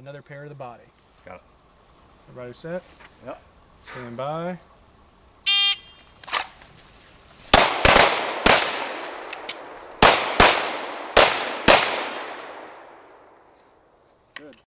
another pair of the body. Got it. Everybody set? Yep. Stand by.